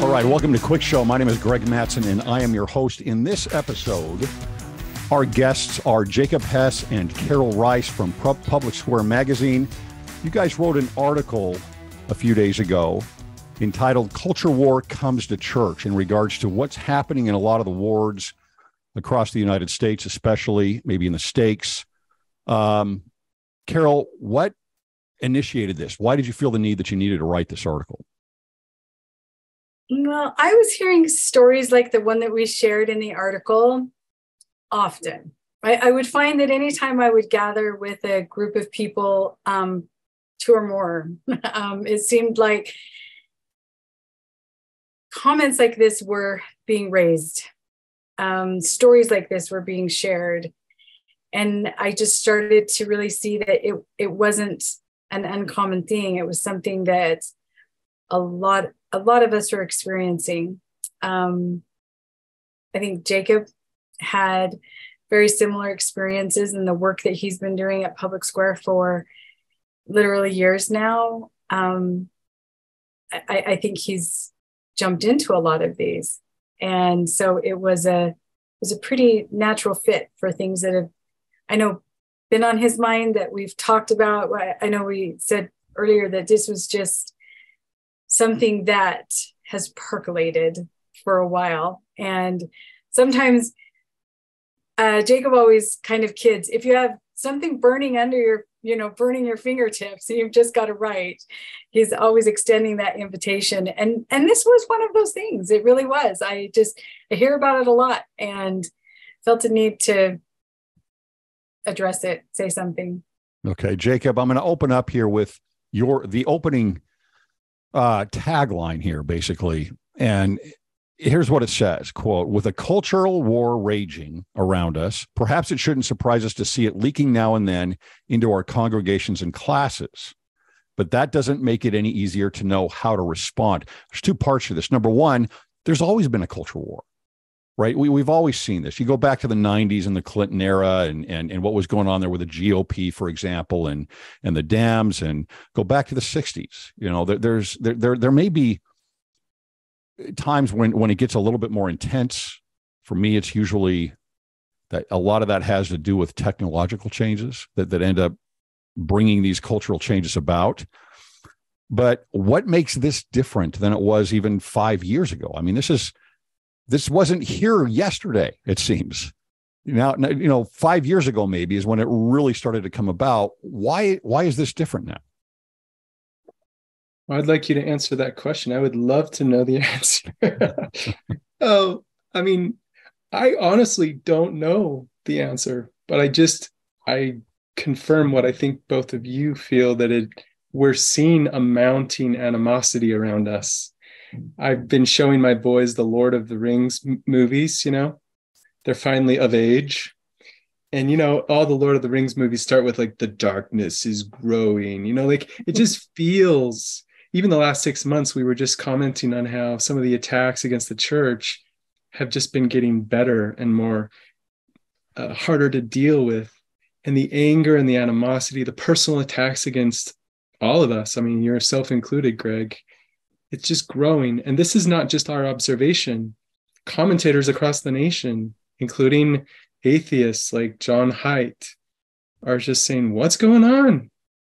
All right, welcome to Cwic Show. My name is Greg Matsen, and I am your host. In this episode, our guests are Jacob Hess and Carol Rice from Public Square Magazine. You guys wrote an article a few days ago entitled Culture War Comes to Church in regards to what's happening in a lot of the wards across the United States, especially maybe in the stakes. Um, Carol, what initiated this? Why did you feel the need that you needed to write this article? Well, I was hearing stories like the one that we shared in the article often. I, I would find that anytime I would gather with a group of people, um, two or more, um, it seemed like comments like this were being raised, um, stories like this were being shared. And I just started to really see that it, it wasn't an uncommon thing. It was something that a lot, a lot of us were experiencing. Um, I think Jacob had very similar experiences in the work that he's been doing at Public Square for literally years now. Um, I, I, think he's jumped into a lot of these, and so it was a it was a pretty natural fit for things that have I know been on his mind that we've talked about. I know we said earlier that this was just something that has percolated for a while, and sometimes uh, Jacob always kind of kids, if you have something burning under your, you know, burning your fingertips, you've just got to write. He's always extending that invitation. And and this was one of those things. It really was. I just I hear about it a lot and felt a need to address it, say something. Okay, Jacob, I'm going to open up here with your the opening uh tagline here basically. And here's what it says quote with a cultural war raging around us perhaps it shouldn't surprise us to see it leaking now and then into our congregations and classes. But that doesn't make it any easier to know how to respond. There's two parts to this. Number one there's always been a cultural war right? We, we've always seen this. You go back to the 90s and the clinton era and, and, and what was going on there with the gop for example and, and the dams and go back to the 60s you know there, there's there, there, there may be times when when it gets a little bit more intense for me it's usually that a lot of that has to do with technological changes that that end up bringing these cultural changes about. But what makes this different than it was even 5 years ago? I mean this is this wasn't here yesterday it seems. Now you know 5 years ago maybe is when it really started to come about. Why why is this different now I'd like you to answer that question. I would love to know the answer. oh, I mean, I honestly don't know the answer, but I just I confirm what I think both of you feel that it we're seeing a mounting animosity around us. I've been showing my boys the Lord of the Rings m- movies, you know. They're finally of age. And you know, all the Lord of the Rings movies start with like the darkness is growing, you know, like it just feels even the last six months, we were just commenting on how some of the attacks against the church have just been getting better and more uh, harder to deal with. And the anger and the animosity, the personal attacks against all of us, I mean, yourself included, Greg, it's just growing. And this is not just our observation. Commentators across the nation, including atheists like John Haidt, are just saying, What's going on?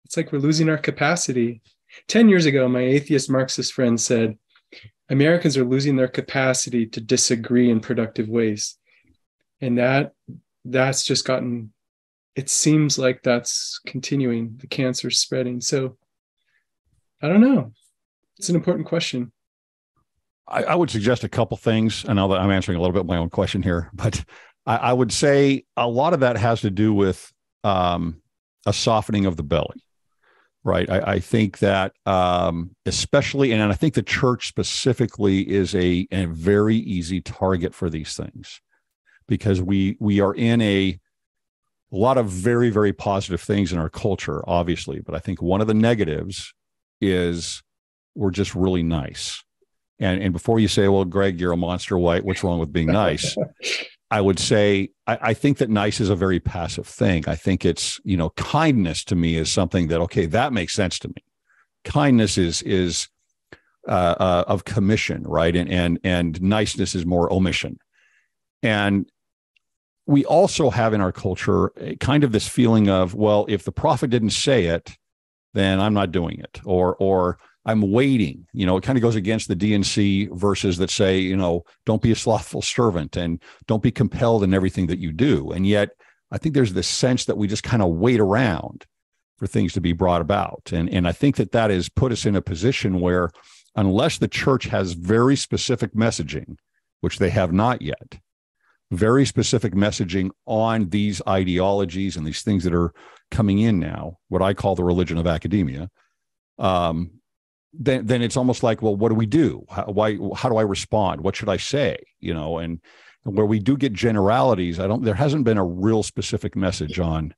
It's like we're losing our capacity 10 years ago, my atheist Marxist friend said, Americans are losing their capacity to disagree in productive ways. And that that's just gotten it seems like that's continuing. The cancer's spreading. So I don't know. It's an important question. I, I would suggest a couple things. I know that I'm answering a little bit my own question here, but I, I would say a lot of that has to do with um, a softening of the belly right? I, I think that um, especially, and I think the church specifically is a, a very easy target for these things because we we are in a a lot of very very positive things in our culture, obviously, but I think one of the negatives is we're just really nice. And and before you say, well, Greg, you're a monster white, what's wrong with being nice? I would say I, I, think that nice is a very passive thing. I think it's you know kindness to me is something that okay that makes sense to me. Kindness is is uh, uh, of commission, right? And and and niceness is more omission. And we also have in our culture kind of this feeling of well, if the prophet didn't say it, then I'm not doing it, or or I'm waiting. You know, it kind of goes against the D&C verses that say, you know, don't be a slothful servant and don't be compelled in everything that you do. And yet, I think there's this sense that we just kind of wait around for things to be brought about. And, and I think that that has put us in a position where, unless the church has very specific messaging, which they have not yet, very specific messaging on these ideologies and these things that are coming in now, what I call the religion of academia, um, then then it's almost like, well, what do we do? How, why? How do I respond? What should I say? You know, and where we do get generalities, I don't. There hasn't been a real specific message on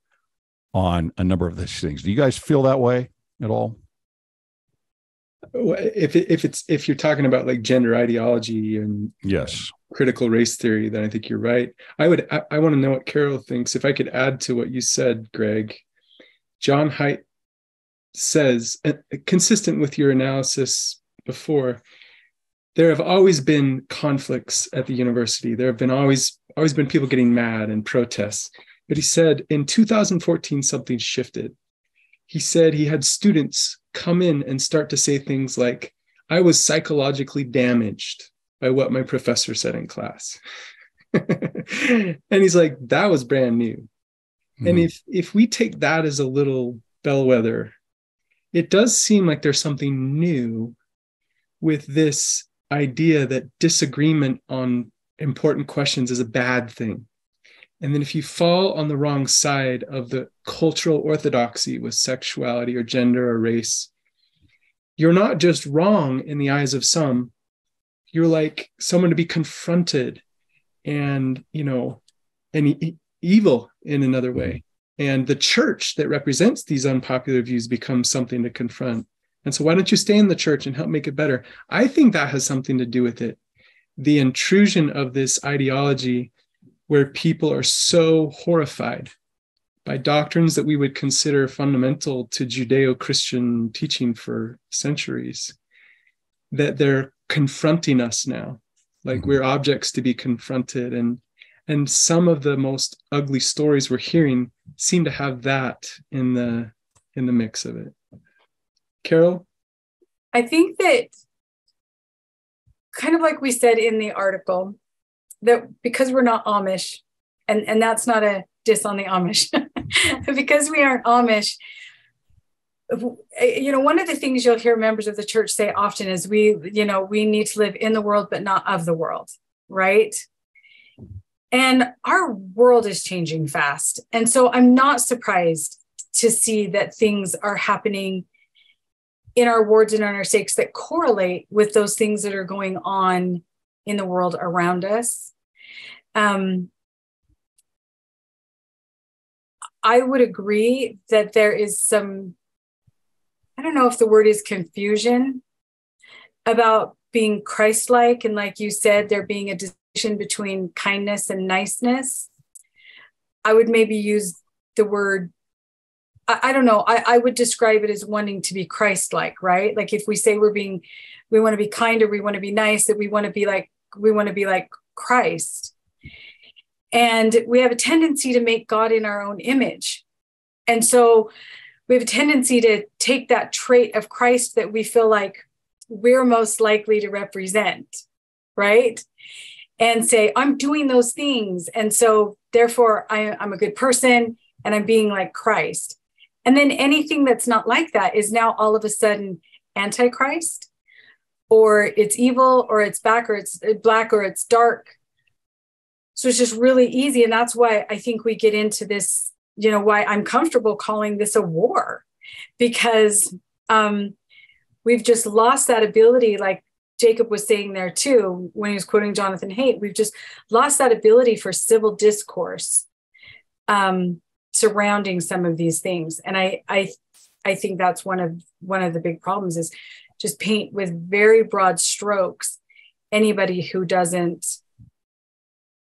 on a number of these things. Do you guys feel that way at all? If if it's if you're talking about like gender ideology and yes, critical race theory, then I think you're right. I would I, I want to know what Carol thinks. If I could add to what you said, Greg, John Haidt says, uh, consistent with your analysis before, there have always been conflicts at the university. There have been always always been people getting mad and protests. But he said in 2014 something shifted. He said he had students come in and start to say things like, "I was psychologically damaged by what my professor said in class." and he's like, "That was brand new." Mm-hmm. And if if we take that as a little bellwether it does seem like there's something new with this idea that disagreement on important questions is a bad thing. And then if you fall on the wrong side of the cultural orthodoxy with sexuality or gender or race, you're not just wrong in the eyes of some, you're like someone to be confronted and, you know, and e- evil in another way. And the church that represents these unpopular views becomes something to confront. And so, why don't you stay in the church and help make it better? I think that has something to do with it. The intrusion of this ideology where people are so horrified by doctrines that we would consider fundamental to Judeo Christian teaching for centuries, that they're confronting us now. Like mm-hmm. we're objects to be confronted. And and some of the most ugly stories we're hearing seem to have that in the in the mix of it. Carol? I think that kind of like we said in the article that because we're not amish and and that's not a diss on the amish because we aren't amish you know one of the things you'll hear members of the church say often is we you know we need to live in the world but not of the world right and our world is changing fast. And so I'm not surprised to see that things are happening in our wards and in our stakes that correlate with those things that are going on in the world around us. Um, I would agree that there is some, I don't know if the word is confusion about being Christ like. And like you said, there being a between kindness and niceness. I would maybe use the word, I, I don't know, I, I would describe it as wanting to be Christ like, right? Like if we say we're being, we want to be kind or we want to be nice, that we want to be like, we want to be like Christ. And we have a tendency to make God in our own image. And so we have a tendency to take that trait of Christ that we feel like we're most likely to represent, right? And say, I'm doing those things. And so therefore I, I'm a good person and I'm being like Christ. And then anything that's not like that is now all of a sudden antichrist or it's evil or it's back or it's black or it's dark. So it's just really easy. And that's why I think we get into this, you know, why I'm comfortable calling this a war because um, we've just lost that ability. Like Jacob was saying there too, when he was quoting Jonathan Haidt, we've just lost that ability for civil discourse um, surrounding some of these things. And I, I, I think that's one of one of the big problems is just paint with very broad strokes anybody who doesn't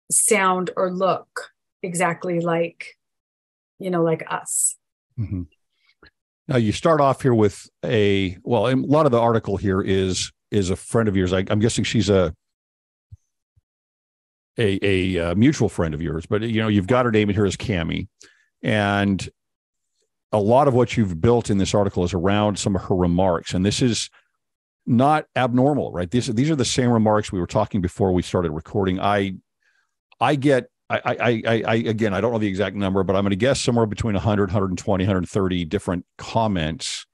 sound or look exactly like you know like us mm-hmm. now you start off here with a well a lot of the article here is is a friend of yours. I, am guessing she's a a, a, a uh, mutual friend of yours but you know you've got her name in here as cami. And a lot of what you've built in this article is around some of her remarks. And this is not abnormal right? These, these are the same remarks we were talking before we started recording. I i get I, I, I, I, again, I don't know the exact number, but I'm going to guess somewhere between 100, 120, 130 different comments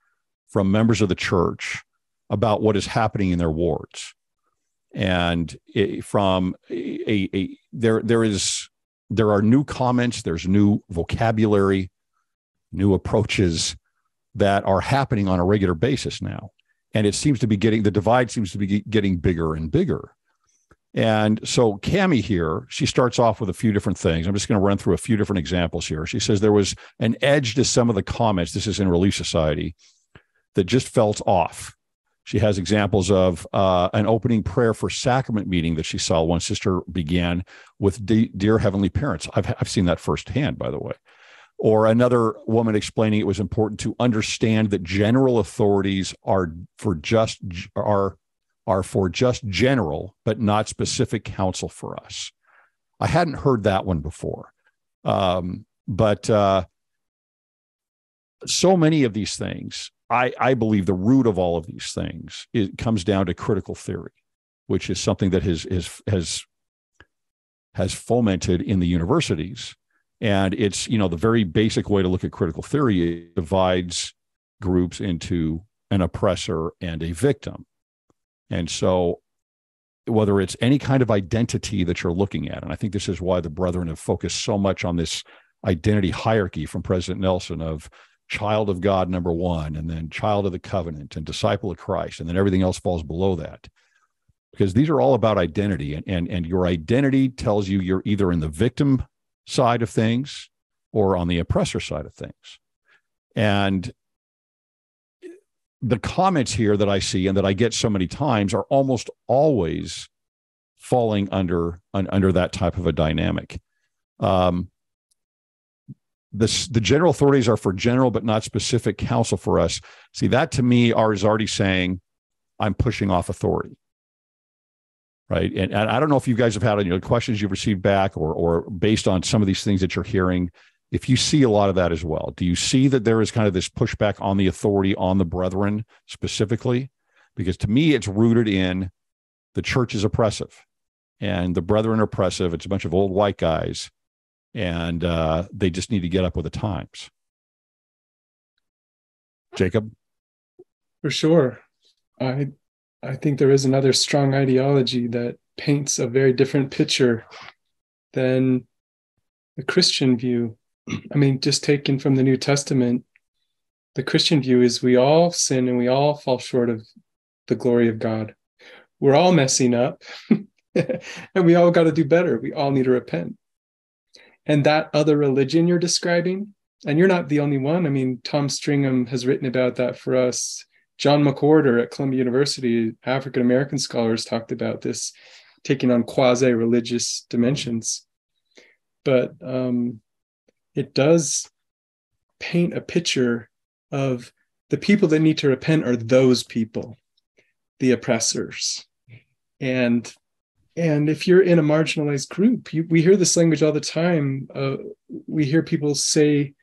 from members of the church about what is happening in their wards. And it, from a, a, there, there is, there are new comments, there's new vocabulary, new approaches that are happening on a regular basis now. And it seems to be getting, the divide seems to be getting bigger and bigger. And so Cami here, she starts off with a few different things. I'm just going to run through a few different examples here. She says there was an edge to some of the comments. This is in Relief Society that just felt off. She has examples of uh, an opening prayer for sacrament meeting that she saw one sister began with Dear Heavenly Parents. I've, I've seen that firsthand, by the way. Or another woman explaining it was important to understand that general authorities are for just are are for just general but not specific counsel for us. I hadn't heard that one before. Um, but uh, so many of these things I, I believe the root of all of these things it comes down to critical theory which is something that has has has has fomented in the universities and it's, you know, the very basic way to look at critical theory divides groups into an oppressor and a victim. And so whether it's any kind of identity that you're looking at, and I think this is why the brethren have focused so much on this identity hierarchy from President Nelson of child of God, number one, and then child of the covenant and disciple of Christ, and then everything else falls below that. Because these are all about identity, and, and, and your identity tells you you're either in the victim side of things or on the oppressor side of things. And the comments here that I see and that I get so many times are almost always falling under under that type of a dynamic. Um, this, the general authorities are for general but not specific counsel for us. See, that to me are, is already saying I'm pushing off authority right? And, and I don't know if you guys have had any questions you've received back or, or based on some of these things that you're hearing, if you see a lot of that as well. Do you see that there is kind of this pushback on the authority on the brethren specifically? Because to me, it's rooted in the church is oppressive and the brethren are oppressive. It's a bunch of old white guys and uh, they just need to get up with the times. Jacob? For sure. I I think there is another strong ideology that paints a very different picture than the Christian view. I mean, just taken from the New Testament, the Christian view is we all sin and we all fall short of the glory of God. We're all messing up and we all got to do better. We all need to repent. And that other religion you're describing, and you're not the only one. I mean, Tom Stringham has written about that for us John McWhorter at Columbia University, African American scholars talked about this taking on quasi religious dimensions. But um, it does paint a picture of the people that need to repent are those people, the oppressors. And and if you're in a marginalized group, you, we hear this language all the time. Uh, we hear people say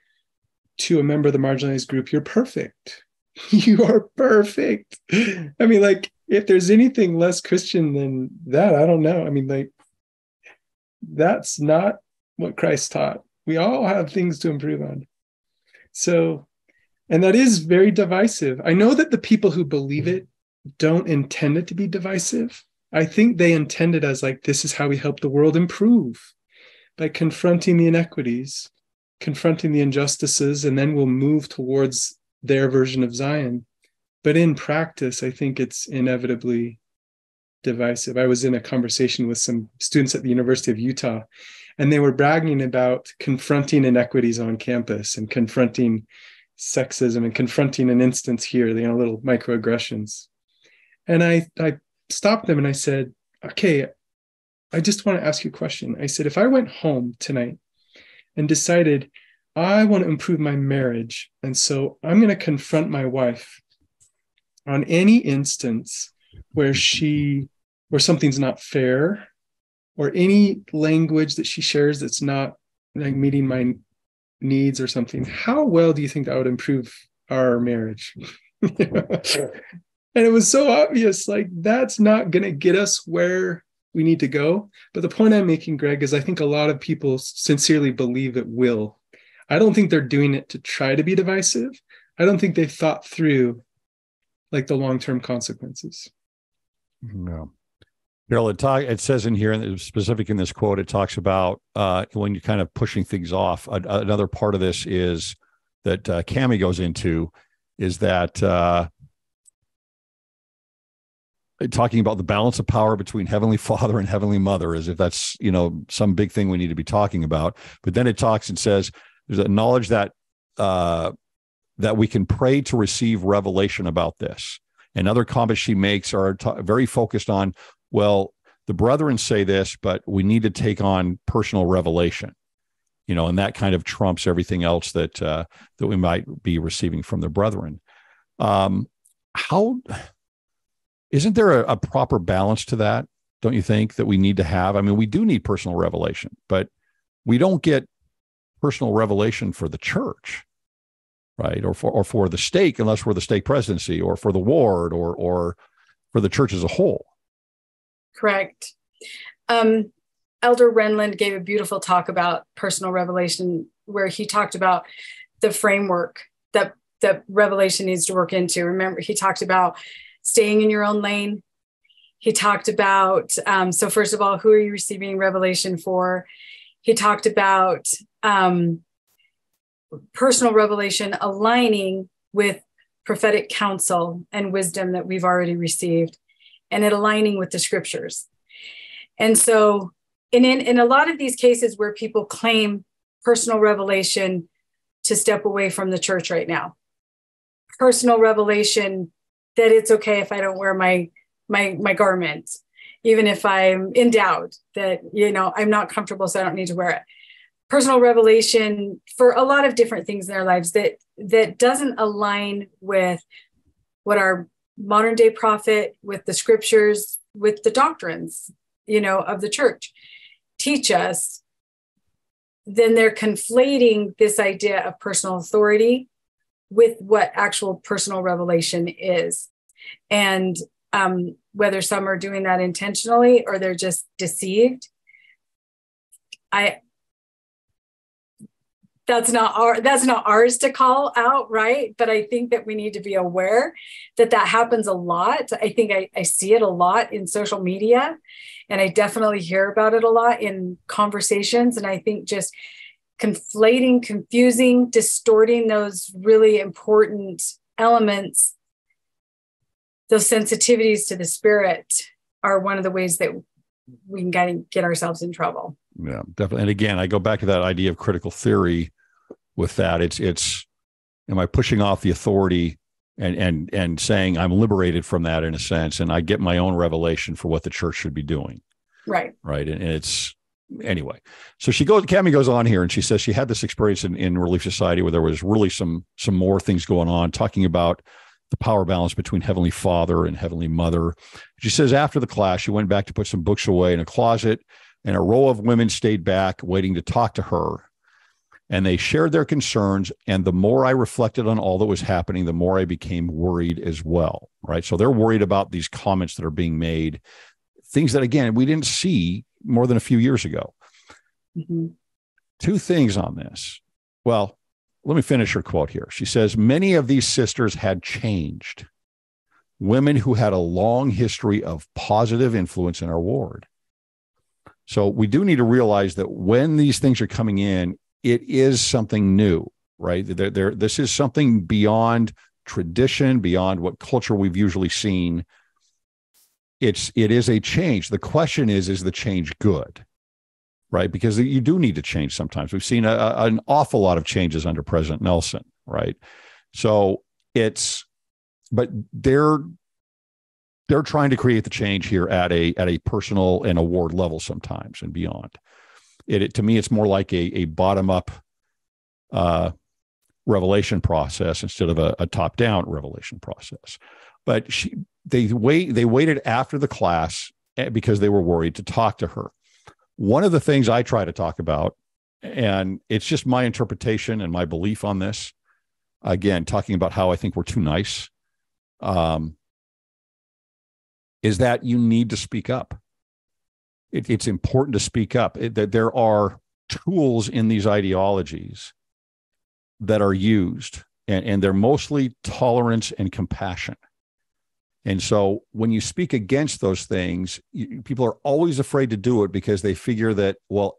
to a member of the marginalized group, "You're perfect." you are perfect. I mean, like, if there's anything less Christian than that, I don't know. I mean, like, that's not what Christ taught. We all have things to improve on. So, and that is very divisive. I know that the people who believe it don't intend it to be divisive. I think they intended as like, this is how we help the world improve by confronting the inequities, confronting the injustices, and then we'll move towards their version of Zion. But in practice, I think it's inevitably divisive. I was in a conversation with some students at the University of Utah, and they were bragging about confronting inequities on campus and confronting sexism and confronting an instance here, you know, little microaggressions. And I, I stopped them and I said, okay, I just want to ask you a question. I said, if I went home tonight and decided I want to improve my marriage, and so I'm going to confront my wife on any instance where she where something's not fair or any language that she shares that's not like meeting my needs or something how well do you think that would improve our marriage and it was so obvious like that's not going to get us where we need to go. But the point i'm making greg is i think a lot of people sincerely believe it will. I don't think they're doing it to try to be divisive. I don't think they thought through like the long-term consequences. No. Carol, it, talk, it says in here, and specific in this quote, it talks about uh, when you're kind of pushing things off. A, another part of this is that uh, Cami goes into is that uh, talking about the balance of power between Heavenly Father and Heavenly Mother, as if that's you know some big thing we need to be talking about. But then it talks and says there's a knowledge that uh, that we can pray to receive revelation about this. And other comments she makes are t- very focused on well, the brethren say this, but we need to take on personal revelation, you know, and that kind of trumps everything else that uh, that we might be receiving from the brethren. Um, how isn't there a, a proper balance to that? Don't you think that we need to have? I mean, we do need personal revelation, but we don't get personal revelation for the church right or for or for the stake unless we're the stake presidency or for the ward or or for the church as a whole Correct. Um, Elder Renlund gave a beautiful talk about personal revelation, where he talked about the framework that that revelation needs to work into. Remember, he talked about staying in your own lane. He talked about um, so first of all, who are you receiving revelation for? He talked about um, personal revelation aligning with prophetic counsel and wisdom that we've already received and it aligning with the scriptures. And so, in, in, in a lot of these cases where people claim personal revelation to step away from the church right now, personal revelation that it's okay if I don't wear my my my garment, even if I'm in doubt that you know I'm not comfortable, so I don't need to wear it. Personal revelation for a lot of different things in their lives that that doesn't align with what our modern day prophet with the scriptures with the doctrines you know of the church teach us then they're conflating this idea of personal authority with what actual personal revelation is. And um, whether some are doing that intentionally or they're just deceived i that's not our that's not ours to call out right? But i think that we need to be aware that that happens a lot. I think I, I, see it a lot in social media and i definitely hear about it a lot in conversations. And i think just conflating confusing distorting those really important elements those sensitivities to the spirit are one of the ways that we can get, get ourselves in trouble yeah definitely and again i go back to that idea of critical theory with that. It's it's am I pushing off the authority and and and saying I'm liberated from that in a sense, and I get my own revelation for what the church should be doing. Right. Right. And, and it's anyway. So she goes. Cami goes on here, and she says she had this experience in, in Relief Society where there was really some some more things going on, talking about the power balance between Heavenly Father and Heavenly Mother. She says after the class, she went back to put some books away in a closet, and a row of women stayed back waiting to talk to her and they shared their concerns. And the more I reflected on all that was happening, the more I became worried as well. Right. So they're worried about these comments that are being made, things that, again, we didn't see more than a few years ago. Mm-hmm. Two things on this. Well, let me finish her quote here. She says, Many of these sisters had changed, women who had a long history of positive influence in our ward. So we do need to realize that when these things are coming in, it is something new, right? There, there, this is something beyond tradition, beyond what culture we've usually seen. It's it is a change. The question is, is the change good? Right? Because you do need to change sometimes. We've seen a, an awful lot of changes under President Nelson, right? So it's but they're they're trying to create the change here at a at a personal and award level sometimes and beyond. It, it to me, it's more like a a bottom up uh, revelation process instead of a, a top down revelation process. But she they wait they waited after the class eh, because they were worried to talk to her. One of the things I try to talk about, and it's just my interpretation and my belief on this. Again, talking about how I think we're too nice. Um, is that you need to speak up. It, it's important to speak up. It, that there are tools in these ideologies that are used, and, and they're mostly tolerance and compassion. And so when you speak against those things, you, people are always afraid to do it because they figure that, well,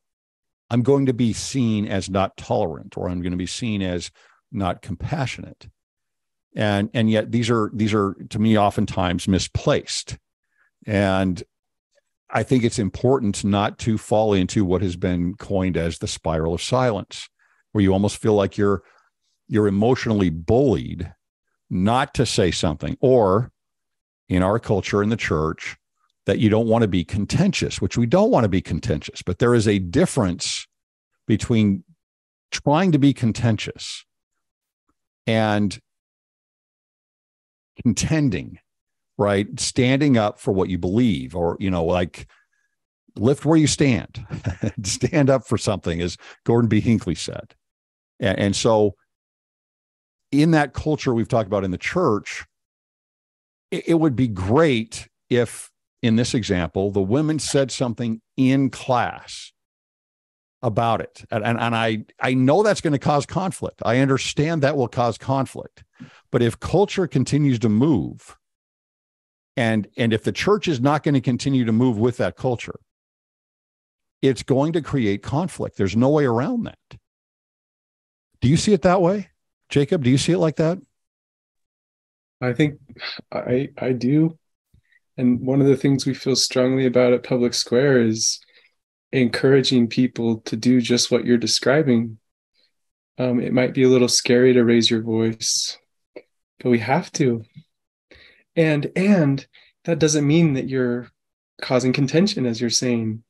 I'm going to be seen as not tolerant or I'm going to be seen as not compassionate. And and yet these are these are to me oftentimes misplaced. And I think it's important not to fall into what has been coined as the spiral of silence, where you almost feel like you're you're emotionally bullied not to say something, or in our culture in the church, that you don't want to be contentious, which we don't want to be contentious, but there is a difference between trying to be contentious and contending right? Standing up for what you believe, or, you know, like lift where you stand, stand up for something, as Gordon B. Hinckley said. And, and so, in that culture we've talked about in the church, it, it would be great if, in this example, the women said something in class about it. And, and, and, I, I know that's going to cause conflict. I understand that will cause conflict. But if culture continues to move and and if the church is not going to continue to move with that culture it's going to create conflict there's no way around that do you see it that way jacob do you see it like that i think i i do. And one of the things we feel strongly about at public square is encouraging people to do just what you're describing. Um, it might be a little scary to raise your voice but we have to. And and that doesn't mean that you're causing contention as you're saying.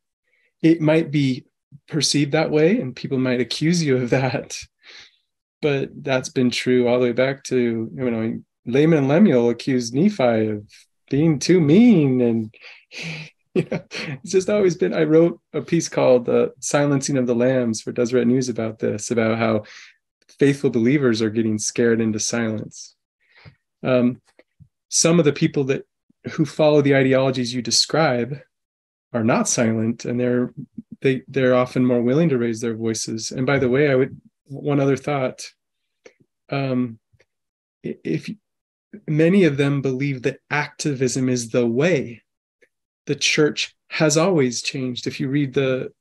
It might be perceived that way and people might accuse you of that but that's been true all the way back to you know Laman and Lemuel accused Nephi of being too mean and you know, it's just always been I wrote a piece called silencing of the lambs for Deseret News about this about how faithful believers are getting scared into silence. Um, some of the people that who follow the ideologies you describe are not silent and they're they they're often more willing to raise their voices. And by the way i would one other thought. Um if many of them believe that activism is the way the church has always changed if you read the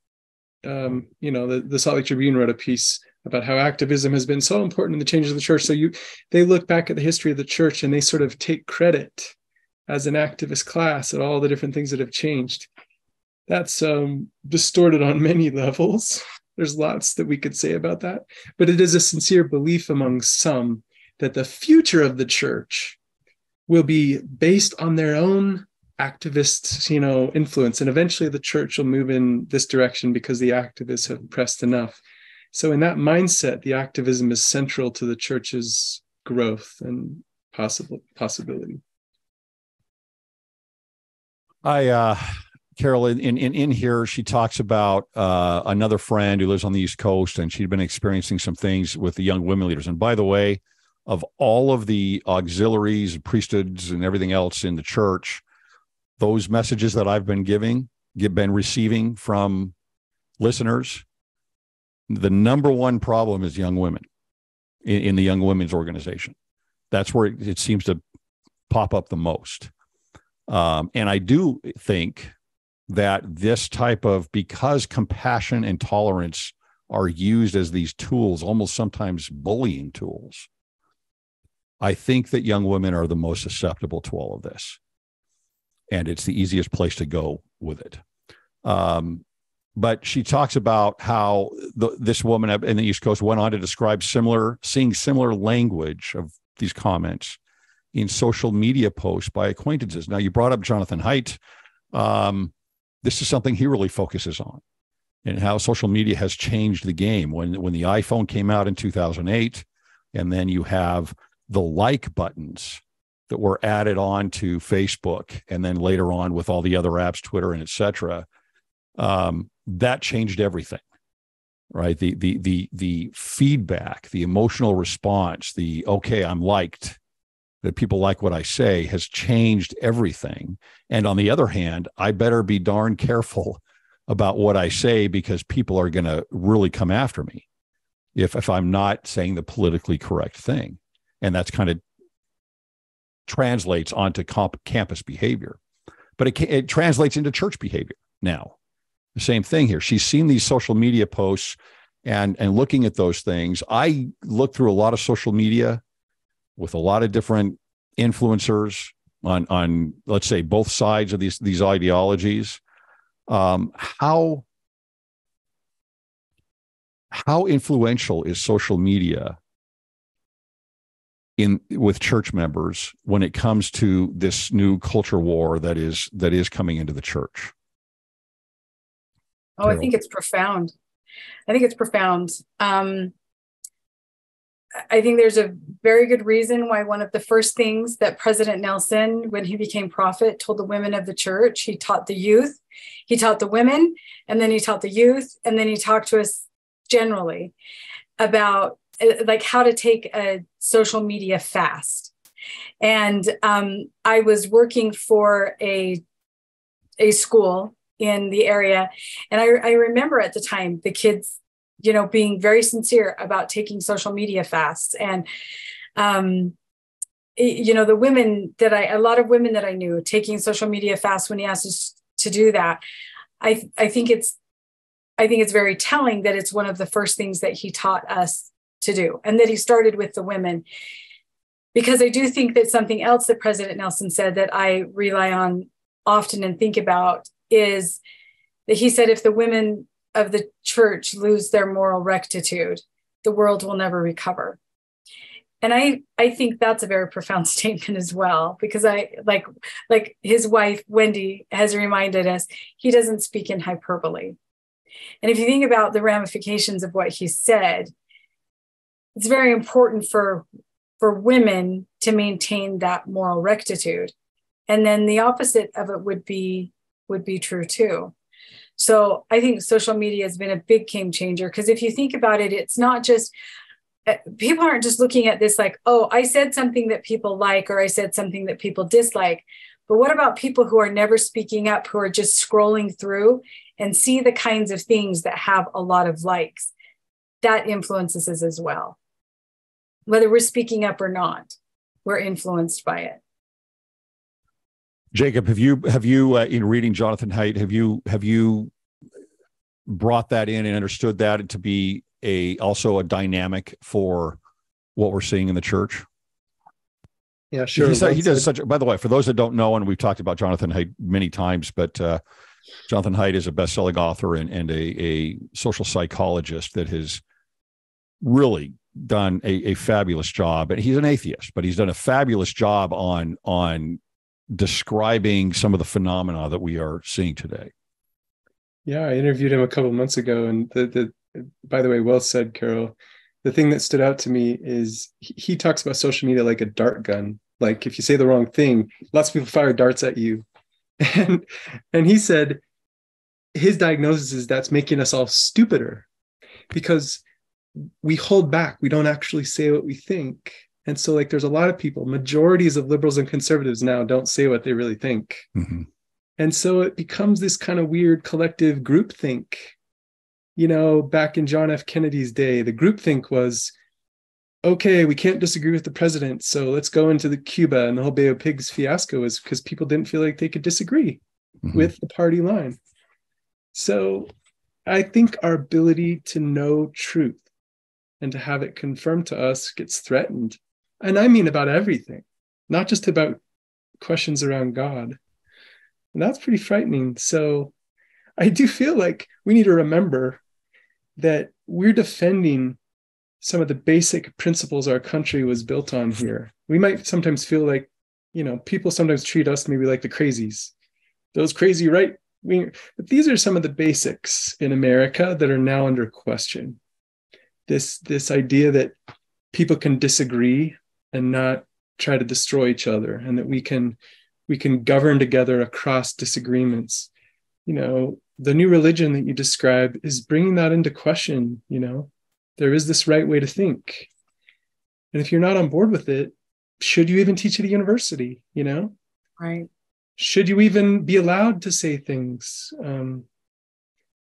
um you know the, the salt lake tribune wrote a piece about how activism has been so important in the changes of the church. So you they look back at the history of the church and they sort of take credit as an activist class at all the different things that have changed. That's um, distorted on many levels. There's lots that we could say about that, but it is a sincere belief among some that the future of the church will be based on their own activist you know influence and eventually the church will move in this direction because the activists have pressed enough so, in that mindset, the activism is central to the church's growth and possible possibility. I, uh, Carol, in, in in here, she talks about uh, another friend who lives on the East Coast, and she'd been experiencing some things with the young women leaders. And by the way, of all of the auxiliaries, priesthoods, and everything else in the church, those messages that I've been giving, get been receiving from listeners, the number one problem is young women in, in the young women's organization. That's where it, it seems to pop up the most. Um, and I do think that this type of because compassion and tolerance are used as these tools, almost sometimes bullying tools. I think that young women are the most susceptible to all of this. And it's the easiest place to go with it. Um, but she talks about how the, this woman in the East Coast went on to describe similar, seeing similar language of these comments in social media posts by acquaintances. Now, you brought up Jonathan Haidt. Um, this is something he really focuses on and how social media has changed the game. When when the iPhone came out in 2008, and then you have the like buttons that were added on to Facebook, and then later on with all the other apps, Twitter and etc. Um, that changed everything, right? The the the the feedback, the emotional response, the okay, I'm liked, that people like what I say has changed everything. And on the other hand, I better be darn careful about what I say because people are going to really come after me if if I'm not saying the politically correct thing, and that's kind of translates onto comp- campus behavior, but it, it translates into church behavior now. The same thing here. She's seen these social media posts and and looking at those things. I look through a lot of social media with a lot of different influencers on on let's say both sides of these these ideologies um, how how influential is social media in with church members when it comes to this new culture war that is that is coming into the church. Oh i think it's profound. I think it's profound. Um I think there's a very good reason why one of the first things that President Nelson, when he became prophet, told the women of the church, he taught the youth, he taught the women, and then he taught the youth, and then he talked to us generally about like how to take a social media fast. And um, I was working for a a school in the area, and I, I remember at the time the kids you know being very sincere about taking social media fasts and um you know the women that i a lot of women that i knew taking social media fasts when he asked us to do that i i think it's i think it's very telling that it's one of the first things that he taught us to do and that he started with the women because i do think that something else that president nelson said that i rely on often and think about is that he said if the women of the church lose their moral rectitude, the world will never recover. And I, I think that's a very profound statement as well, because I like like his wife Wendy has reminded us he doesn't speak in hyperbole. And if you think about the ramifications of what he said, it's very important for for women to maintain that moral rectitude. And then the opposite of it would be would be true too. So I think social media has been a big game changer because if you think about it, it's not just uh, people aren't just looking at this like, oh, I said something that people like or I said something that people dislike. But what about people who are never speaking up, who are just scrolling through and see the kinds of things that have a lot of likes? That influences us as well. Whether we're speaking up or not, we're influenced by it. Jacob, have you have you uh, in reading Jonathan Haidt have you have you brought that in and understood that to be a also a dynamic for what we're seeing in the church? Yeah, sure. He, he does such. By the way, for those that don't know, and we've talked about Jonathan Haidt many times, but uh, Jonathan Haidt is a best-selling author and, and a, a social psychologist that has really done a, a fabulous job. And he's an atheist, but he's done a fabulous job on on describing some of the phenomena that we are seeing today. Yeah, I interviewed him a couple months ago, and the the by the way, well said, Carol. The thing that stood out to me is he talks about social media like a dart gun. Like if you say the wrong thing, lots of people fire darts at you, and and he said his diagnosis is that's making us all stupider because we hold back. We don't actually say what we think and so, like, there's a lot of people, majorities of liberals and conservatives now don't say what they really think. Mm-hmm. And so it becomes this kind of weird collective groupthink. You know, back in John F. Kennedy's day, the groupthink was okay, we can't disagree with the president. So let's go into the Cuba and the whole Bay of Pigs fiasco is because people didn't feel like they could disagree mm-hmm. with the party line. So I think our ability to know truth and to have it confirmed to us gets threatened and I mean about everything, not just about questions around God. And that's pretty frightening. So I do feel like we need to remember that we're defending some of the basic principles our country was built on here. We might sometimes feel like, you know, people sometimes treat us maybe like the crazies. Those crazy right wing. But these are some of the basics in America that are now under question. This this idea that people can disagree and not try to destroy each other, and that we can we can govern together across disagreements. You know, the new religion that you describe is bringing that into question. You know, there is this right way to think. And if you're not on board with it, should you even teach at a university? You know, right? Should you even be allowed to say things? Um,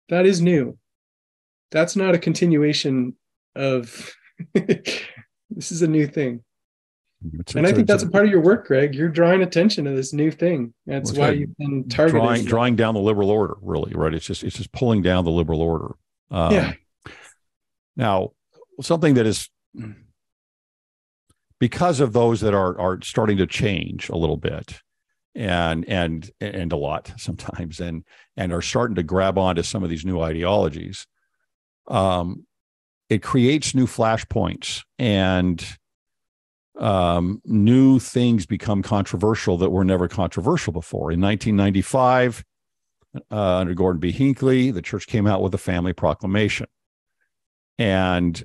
that is new. That's not a continuation of this is a new thing. It's, and it's, I think that's a part of your work, Greg. You're drawing attention to this new thing. That's why you've been targeting drawing, drawing down the liberal order, really, right? It's just it's just pulling down the liberal order. Um, yeah. Now, something that is because of those that are are starting to change a little bit, and and and a lot sometimes, and and are starting to grab onto some of these new ideologies. Um, it creates new flashpoints and um, new things become controversial that were never controversial before. In 1995, uh, under Gordon B. Hinckley, the church came out with a family proclamation. And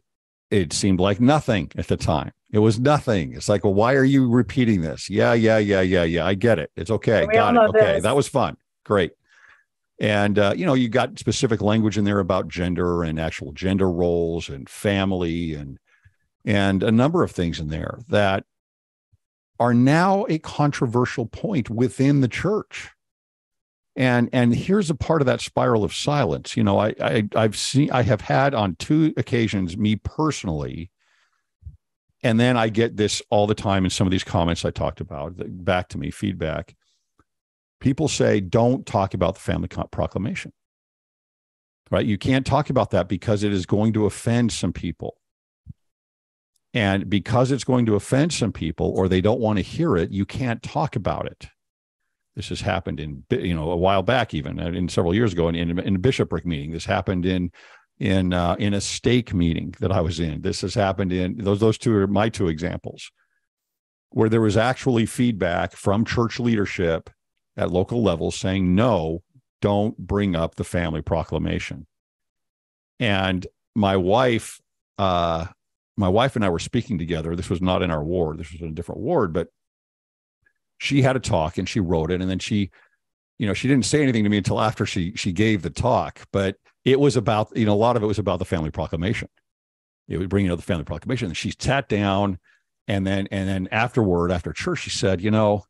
it seemed like nothing at the time. It was nothing. It's like, well, why are you repeating this? Yeah, yeah, yeah, yeah, yeah. I get it. It's okay. Got it. Okay. This. That was fun. Great. And, uh, you know, you got specific language in there about gender and actual gender roles and family and and a number of things in there that are now a controversial point within the church. And and here's a part of that spiral of silence. You know I, I i've seen i have had on two occasions me personally and then i get this all the time in some of these comments i talked about back to me feedback people say don't talk about the family proclamation right you can't talk about that because it is going to offend some people and because it's going to offend some people or they don't want to hear it, you can't talk about it. This has happened in, you know, a while back, even uh, in several years ago in, in, in a bishopric meeting. This happened in, in, uh, in a stake meeting that I was in. This has happened in those, those two are my two examples where there was actually feedback from church leadership at local levels saying, no, don't bring up the family proclamation. And my wife, uh, my wife and I were speaking together. This was not in our ward. This was in a different ward, but she had a talk and she wrote it. And then she, you know, she didn't say anything to me until after she she gave the talk. But it was about, you know, a lot of it was about the family proclamation. It was bringing up the family proclamation. And she sat down, and then and then afterward, after church, she said, you know,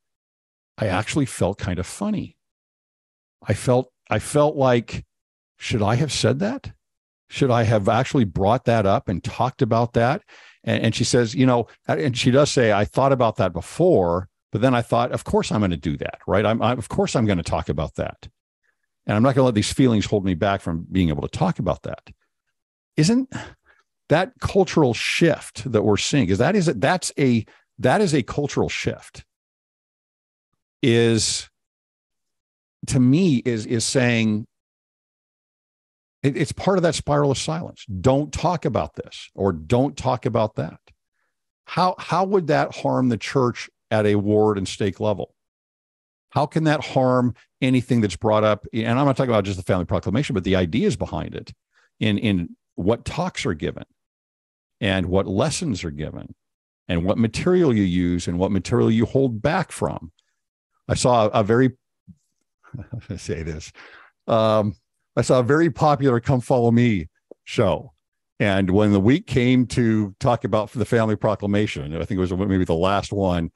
I actually felt kind of funny. I felt I felt like, should I have said that? Should I have actually brought that up and talked about that? And, and she says, you know, and she does say, I thought about that before, but then I thought, of course I'm going to do that, right? I'm, I, of course I'm going to talk about that. And I'm not going to let these feelings hold me back from being able to talk about that. Isn't that cultural shift that we're seeing? Is that is? That's a that is a cultural shift. Is to me is is saying it, it's part of that spiral of silence. Don't talk about this or don't talk about that. How, how would that harm the church at a ward and stake level? How can that harm anything that's brought up? And I'm not talking about just the family proclamation, but the ideas behind it in, in what talks are given and what lessons are given and what material you use and what material you hold back from. I saw a, very, I say this, um, I saw a very popular Come Follow Me show. And when the week came to talk about the family proclamation, I think it was maybe the last one,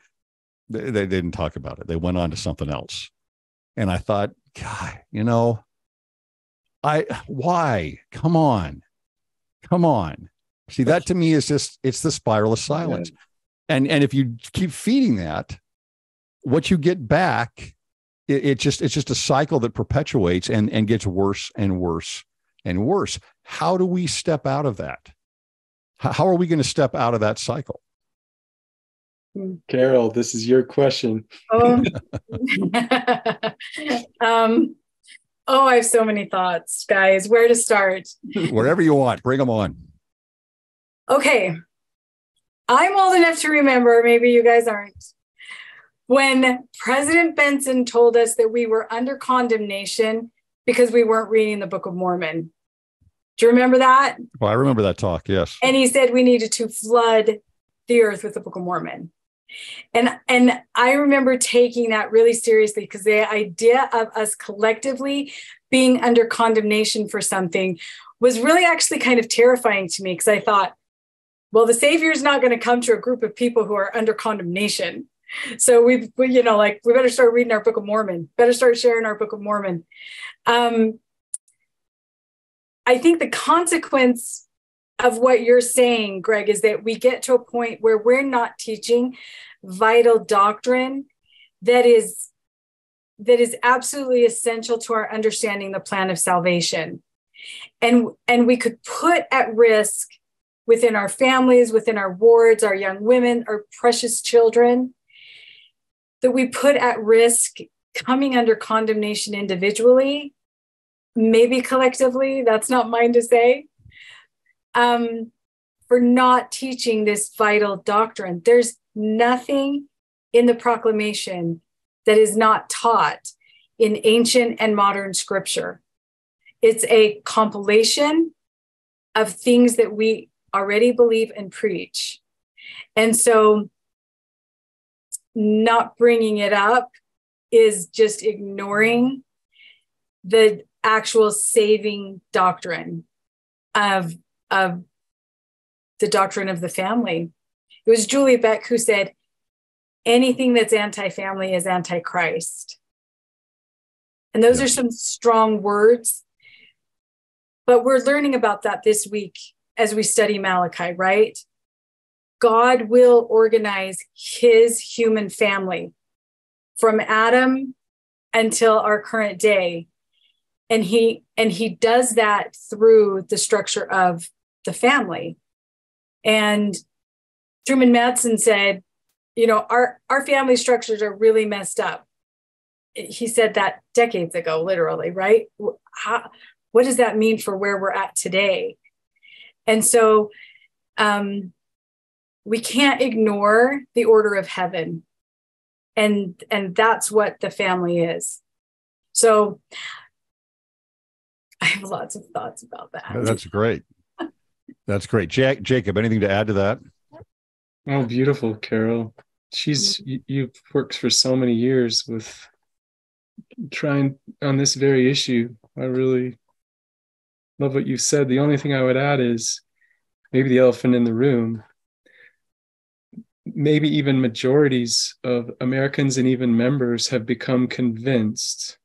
they, they didn't talk about it. They went on to something else. And I thought, God, you know, I why? Come on. Come on. See, that to me is just it's the spiral of silence. And and if you keep feeding that, what you get back it, it just it's just a cycle that perpetuates and and gets worse and worse and worse. How do we step out of that? How, how are we going to step out of that cycle? Carol, this is your question. Oh. um, oh, I have so many thoughts, guys. Where to start? Wherever you want, bring them on. Okay. I'm old enough to remember, maybe you guys aren't, when President Benson told us that we were under condemnation because we weren't reading the Book of Mormon. Do you remember that? Well, I remember that talk, yes. And he said we needed to flood the earth with the Book of Mormon. And and I remember taking that really seriously because the idea of us collectively being under condemnation for something was really actually kind of terrifying to me because I thought, well, the Savior is not going to come to a group of people who are under condemnation. So we, we, you know, like we better start reading our Book of Mormon, better start sharing our Book of Mormon. Um, I think the consequence of what you're saying, Greg, is that we get to a point where we're not teaching vital doctrine that is that is absolutely essential to our understanding the plan of salvation. And, and we could put at risk within our families, within our wards, our young women, our precious children, that we put at risk coming under condemnation individually, maybe collectively, that's not mine to say, um, for not teaching this vital doctrine. There's nothing in the proclamation that is not taught in ancient and modern scripture. It's a compilation of things that we already believe and preach. And so, not bringing it up is just ignoring the actual saving doctrine of, of the doctrine of the family. It was Julia Beck who said, anything that's anti family is anti Christ. And those yeah. are some strong words. But we're learning about that this week as we study Malachi, right? God will organize his human family from Adam until our current day. And he and he does that through the structure of the family. And Truman Madsen said, you know, our our family structures are really messed up. He said that decades ago, literally, right? How, what does that mean for where we're at today? And so um, we can't ignore the order of heaven. And and that's what the family is. So I have lots of thoughts about that. That's great. That's great. Jack, Jacob, anything to add to that? Oh, beautiful, Carol. She's mm-hmm. you, you've worked for so many years with trying on this very issue. I really love what you said. The only thing I would add is maybe the elephant in the room. Maybe even majorities of Americans and even members have become convinced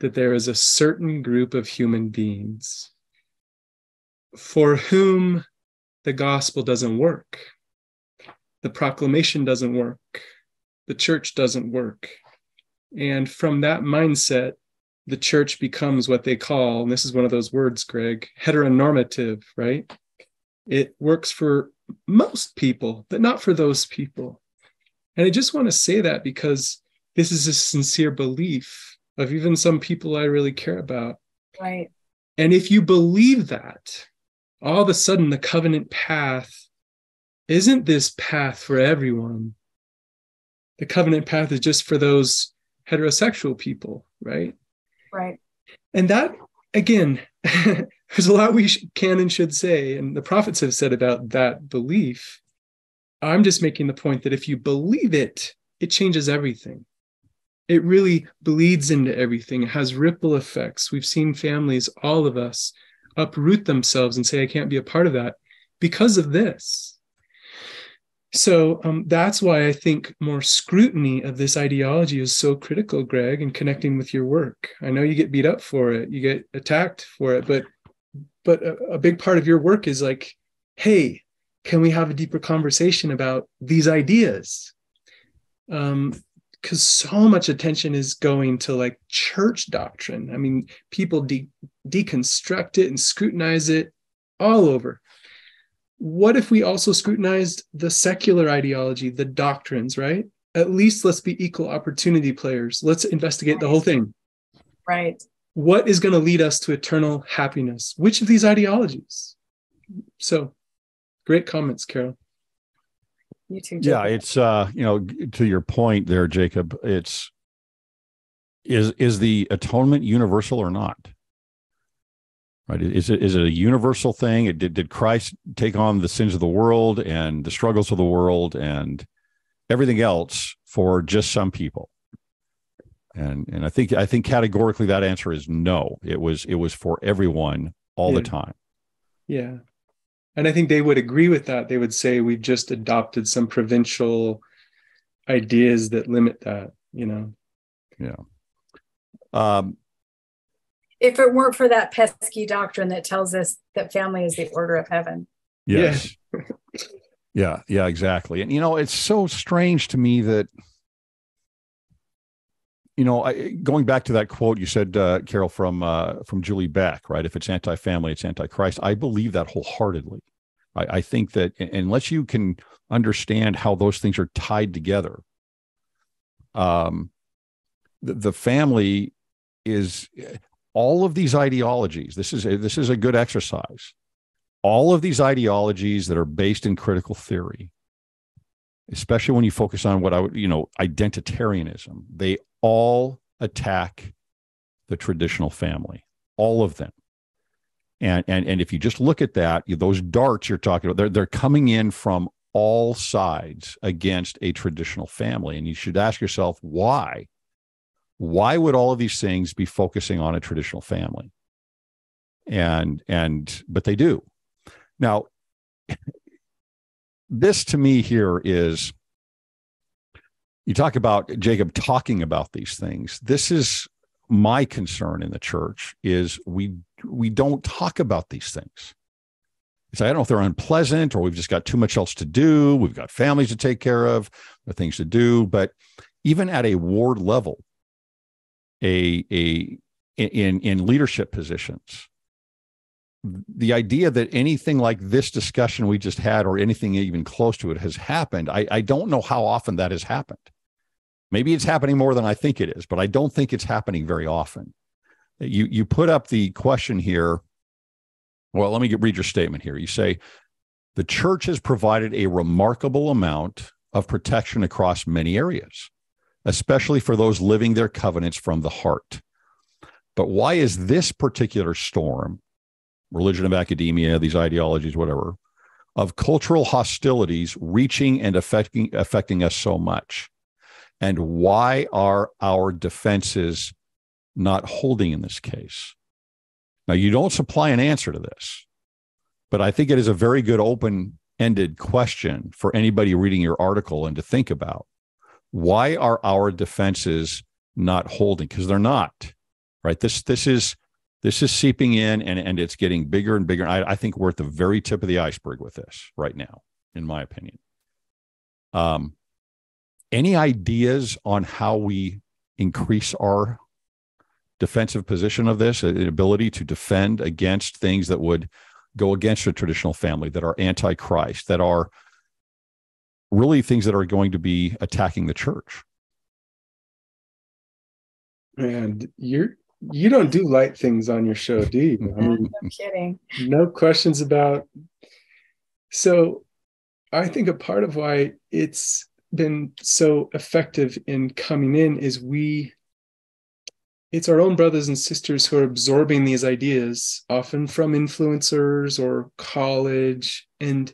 that there is a certain group of human beings for whom the gospel doesn't work. The proclamation doesn't work. The church doesn't work. And from that mindset, the church becomes what they call, and this is one of those words, Greg, heteronormative, right? It works for most people, but not for those people. And I just want to say that because this is a sincere belief of even some people I really care about. Right. And if you believe that, all of a sudden the covenant path isn't this path for everyone. The covenant path is just for those heterosexual people, right? Right. And that, again, there's a lot we can and should say, and the prophets have said about that belief. I'm just making the point that if you believe it, it changes everything. It really bleeds into everything. It has ripple effects. We've seen families, all of us, uproot themselves and say, I can't be a part of that because of this. So um, that's why I think more scrutiny of this ideology is so critical, Greg, in connecting with your work. I know you get beat up for it, you get attacked for it, but but a, a big part of your work is like, hey, can we have a deeper conversation about these ideas? Um, because so much attention is going to like church doctrine. I mean, people de- deconstruct it and scrutinize it all over. What if we also scrutinized the secular ideology, the doctrines, right? At least let's be equal opportunity players. Let's investigate the whole thing. Right. What is going to lead us to eternal happiness? Which of these ideologies? So Great comments, Carol. You too. Yeah, it's uh, you know, to your point there, Jacob, it's is is the atonement universal or not? Right? Is it is it a universal thing? It, did did Christ take on the sins of the world and the struggles of the world and everything else for just some people? And and I think I think categorically that answer is no. It was it was for everyone all Yeah. the time. Yeah. And I think they would agree with that. They would say we've just adopted some provincial ideas that limit that, you know. Yeah. Um, if it weren't for that pesky doctrine that tells us that family is the order of heaven. Yes. Yeah. yeah, exactly. And you know, it's so strange to me that you know, I, going back to that quote you said, uh, Carol, from uh, from Julie Beck, right? If it's anti-family, it's anti-Christ. I believe that wholeheartedly. I, I think that unless you can understand how those things are tied together, um, the, the family is all of these ideologies. This is a, this is a good exercise all of these ideologies that are based in critical theory, especially when you focus on what I would, you know, identitarianism, they all attack the traditional family, all of them. And, and, and if you just look at that, those darts you're talking about, they're, they're coming in from all sides against a traditional family. And you should ask yourself, why? Why would all of these things be focusing on a traditional family? And, and, but they do. Now, this to me here is you talk about Jacob talking about these things. This is my concern in the church is we we don't talk about these things. It's I don't know if they're unpleasant or we've just got too much else to do. We've got families to take care of, are things to do. But even at a ward level, a a in in leadership positions, the idea that anything like this discussion we just had or anything even close to it has happened I, I don't know how often that has happened. Maybe it's happening more than i think it is but i don't think it's happening very often. You you put up the question here. Well let me get, read your statement here. You say the church has provided a remarkable amount of protection across many areas especially for those living their covenants from the heart. But why is this particular storm religion of academia, these ideologies, whatever, of cultural hostilities reaching and affecting affecting us so much? And why are our defenses not holding in this case? Now, you don't supply an answer to this, but I think it is a very good open ended question for anybody reading your article and to think about. Why are our defenses not holding? Because they're not, right? This, this is this is seeping in and, and it's getting bigger and bigger. I, I think we're at the very tip of the iceberg with this right now, in my opinion. Um, any ideas on how we increase our defensive position of this, an ability to defend against things that would go against a traditional family, that are anti-Christ, that are really things that are going to be attacking the church? And you're you don't do light things on your show, do you? I mean, no kidding. no questions about. So, I think a part of why it's been so effective in coming in is we. It's our own brothers and sisters who are absorbing these ideas, often from influencers or college. And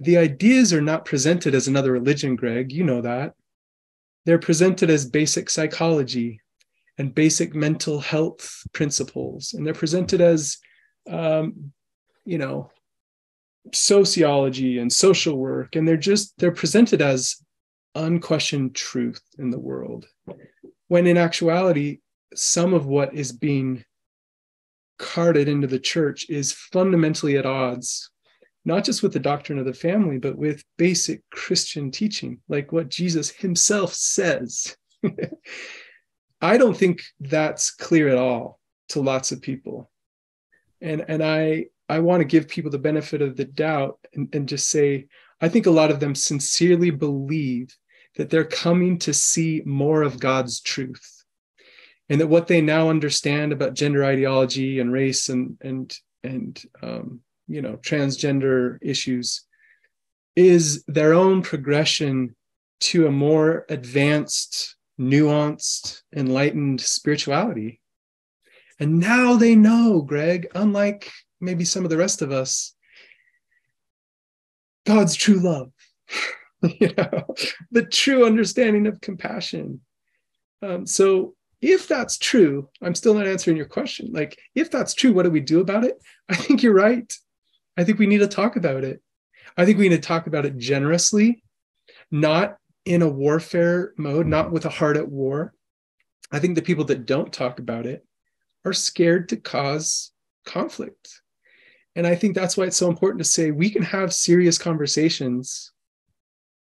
the ideas are not presented as another religion, Greg. You know that. They're presented as basic psychology, and basic mental health principles. And they're presented as um, you know sociology and social work. And they're just they're presented as unquestioned truth in the world. When in actuality some of what is being carted into the church is fundamentally at odds not just with the doctrine of the family but with basic christian teaching like what jesus himself says I don't think that's clear at all to lots of people. And and I I want to give people the benefit of the doubt and, and just say, I think a lot of them sincerely believe that they're coming to see more of God's truth. And that what they now understand about gender ideology and race and and and um, you know, transgender issues is their own progression to a more advanced, nuanced, enlightened spirituality. And now they know, Greg, unlike maybe some of the rest of us, God's true love, you know, the true understanding of compassion. Um, so if that's true, I'm still not answering your question. Like, if that's true, what do we do about it? I think you're right. I think we need to talk about it. I think we need to talk about it generously, not in a warfare mode, not mm-hmm. with a heart at war. I think the people that don't talk about it are scared to cause conflict. And I think that's why it's so important to say we can have serious conversations.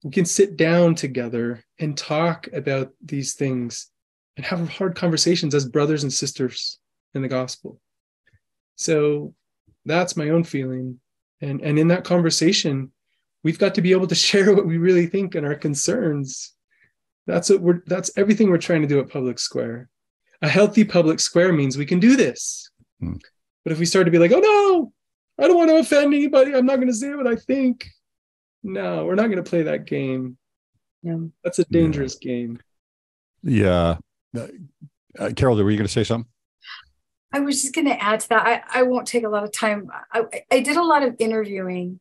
We can sit down together and talk about these things and have hard conversations as brothers and sisters in the gospel. So that's my own feeling. And, and in that conversation, we've got to be able to share what we really think and our concerns. That's what we're that's everything we're trying to do at Public Square. A healthy public square means we can do this. Hmm. But if we start to be like, oh no, I don't want to offend anybody, I'm not going to say what I think. No, we're not going to play that game. Yeah. That's a dangerous yeah. game. Yeah. Uh, uh, Carol, were you going to say something? I was just going to add to that. I, I won't take a lot of time. I, I did a lot of interviewing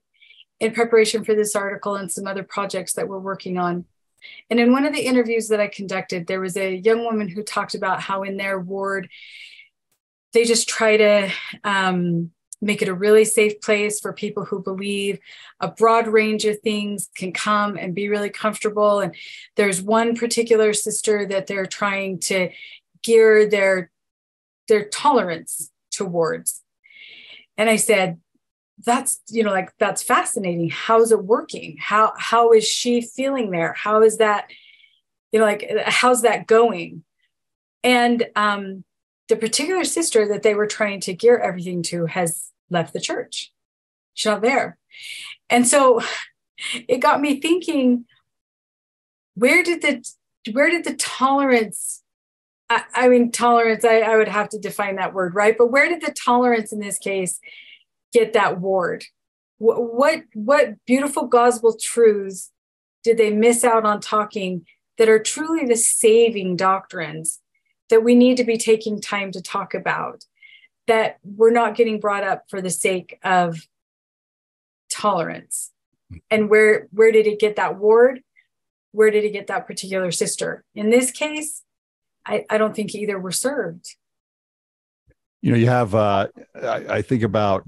in preparation for this article and some other projects that we're working on. And in one of the interviews that I conducted, there was a young woman who talked about how in their ward, they just try to um, make it a really safe place for people who believe a broad range of things can come and be really comfortable. And there's one particular sister that they're trying to gear their their tolerance towards. And I said, that's you know like that's fascinating. How's it working? How how is she feeling there? How is that you know like how's that going? And um the particular sister that they were trying to gear everything to has left the church. She's not there. And so it got me thinking where did the where did the tolerance I, I mean tolerance I, I would have to define that word right but where did the tolerance in this case get that ward? What what, what beautiful gospel truths did they miss out on talking that are truly the saving doctrines that we need to be taking time to talk about that we're not getting brought up for the sake of tolerance? And where where did it get that ward? Where did it get that particular sister? In this case i, I don't think either were served. You know you have uh I, I think about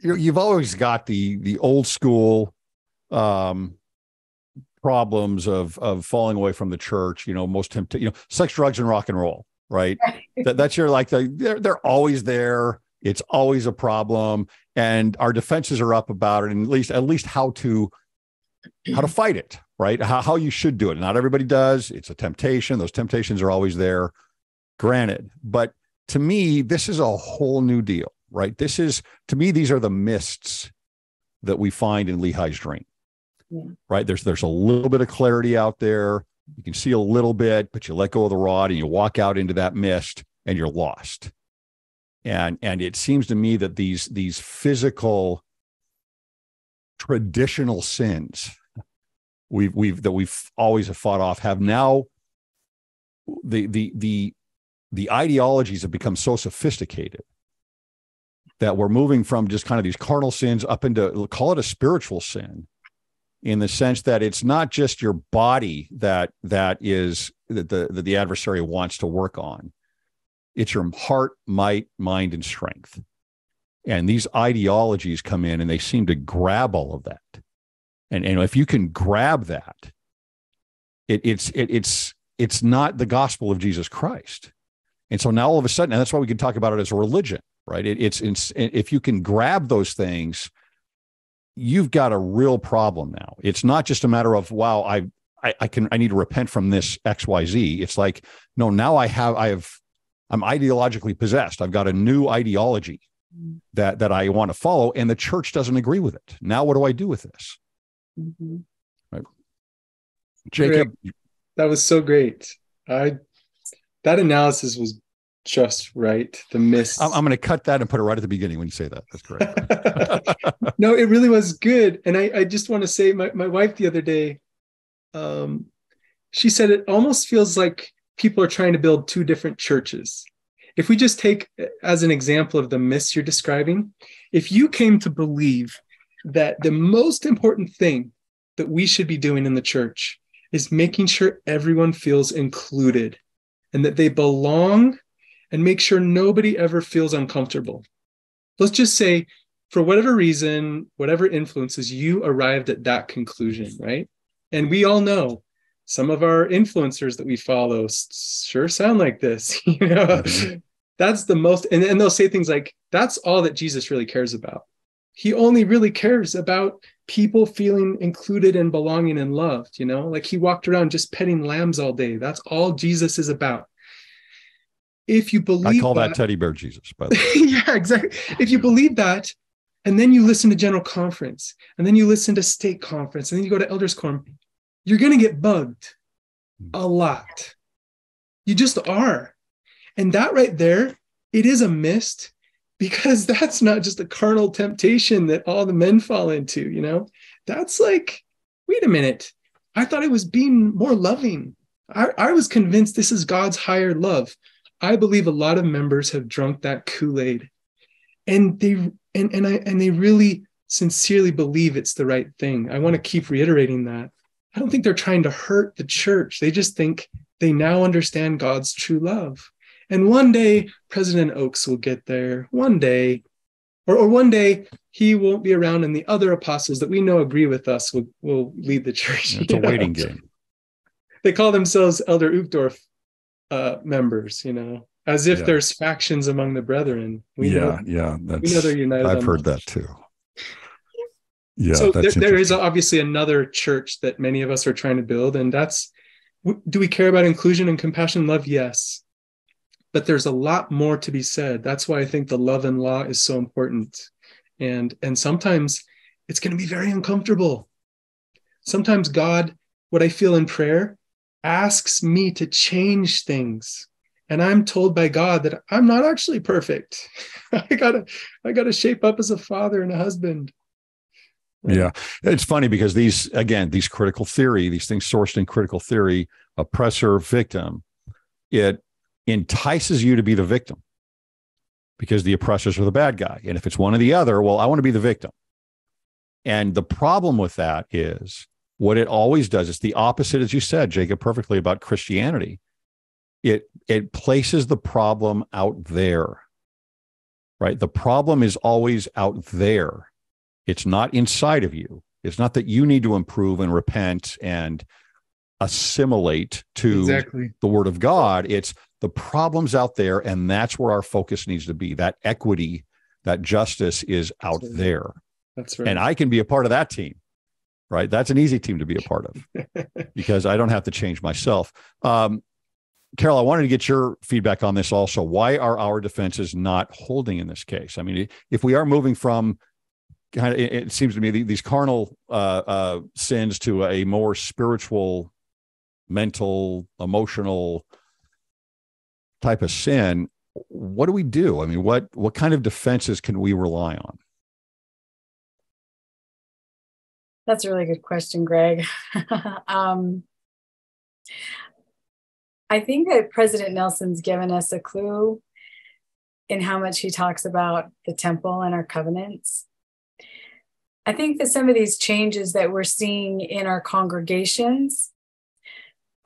you've always got the the old school um problems of of falling away from the church you know most tempt you know sex drugs and rock and roll right? that, that's your like the they're they're always there. It's always a problem, and our defenses are up about it, and at least at least how to how to fight it, right? How how you should do it. Not everybody does. It's a temptation. Those temptations are always there. Granted, but to me, this is a whole new deal, right? This is to me, these are the mists that we find in Lehi's dream. Yeah. Right. There's there's a little bit of clarity out there. You can see a little bit, but you let go of the rod and you walk out into that mist and you're lost. And and it seems to me that these these physical traditional sins we've we've that we've always have fought off have now the the the the ideologies have become so sophisticated that we're moving from just kind of these carnal sins up into call it a spiritual sin in the sense that it's not just your body that that is that the that the adversary wants to work on. It's your heart might mind and strength. And these ideologies come in and they seem to grab all of that. And and if you can grab that it, it's it, it's it's not the gospel of jesus christ. And so now all of a sudden and that's why we can talk about it as a religion right it, it's, it's if you can grab those things you've got a real problem now. It's not just a matter of wow, I, I I, can I need to repent from this X Y Z. It's like no, now I have I have I'm ideologically possessed. I've got a new ideology that that I want to follow, and the church doesn't agree with it. Now, what do I do with this? Mm-hmm. Right. Jacob, that was so great. I that analysis was just right. The miss. I'm, I'm going to cut that and put it right at the beginning when you say that. That's correct. no, it really was good. And I, I just want to say, my, my wife the other day, um, she said it almost feels like people are trying to build two different churches. If we just take as an example of the miss you're describing, if you came to believe that the most important thing that we should be doing in the church is making sure everyone feels included and that they belong and make sure nobody ever feels uncomfortable. Let's just say, for whatever reason, whatever influences, you arrived at that conclusion, right? And we all know some of our influencers that we follow sure sound like this, you know. Mm-hmm. That's the most, and, and they'll say things like, that's all that Jesus really cares about. He only really cares about people feeling included and belonging and loved, you know, like he walked around just petting lambs all day. That's all Jesus is about if you believe I call that, that teddy bear Jesus, by the way. yeah, exactly. If you believe that, and then you listen to general conference, and then you listen to stake conference, and then you go to elders quorum, you're gonna get bugged hmm. a lot. You just are. And that right there, it is a mist because that's not just a carnal temptation that all the men fall into, you know? That's like, wait a minute. I thought it was being more loving. I, I was convinced this is God's higher love. I believe a lot of members have drunk that Kool-Aid and they and, and I and they really sincerely believe it's the right thing. I want to keep reiterating that. I don't think they're trying to hurt the church. They just think they now understand God's true love. And one day President Oaks will get there. One day, or, or one day he won't be around and the other apostles that we know agree with us will, will lead the church. It's a know? waiting game. They call themselves Elder Uchtdorf uh, members, you know, as if yeah. there's factions among the brethren. We yeah, know, yeah, that's, we know they're united. I've heard that too. Yeah, so there, there is obviously another church that many of us are trying to build, and that's do we care about inclusion and compassion, love? Yes, but there's a lot more to be said. That's why I think the love and law is so important, and and sometimes it's going to be very uncomfortable. Sometimes God, what I feel in prayer asks me to change things. And i'm told by god that i'm not actually perfect. I gotta i gotta shape up as a father and a husband. Yeah. It's funny because these again these critical theory these things sourced in critical theory oppressor victim it entices you to be the victim because the oppressors are the bad guy. And if it's one or the other well i want to be the victim. And the problem with that is what it always does it's the opposite as you said jacob perfectly about christianity. It it places the problem out there right? The problem is always out there. It's not inside of you. It's not that you need to improve and repent and assimilate to exactly. the word of god. It's the problems out there and that's where our focus needs to be. That equity that justice is out there. That's right. And i can be a part of that team right? That's an easy team to be a part of because I don't have to change myself. Um, Carol, I wanted to get your feedback on this also. Why are our defenses not holding in this case? I mean, if we are moving from kind of, it seems to me these carnal uh, uh, sins to a more spiritual, mental, emotional type of sin, what do we do? I mean, what what kind of defenses can we rely on? That's a really good question, Greg. um, I think that President Nelson's given us a clue in how much he talks about the temple and our covenants. I think that some of these changes that we're seeing in our congregations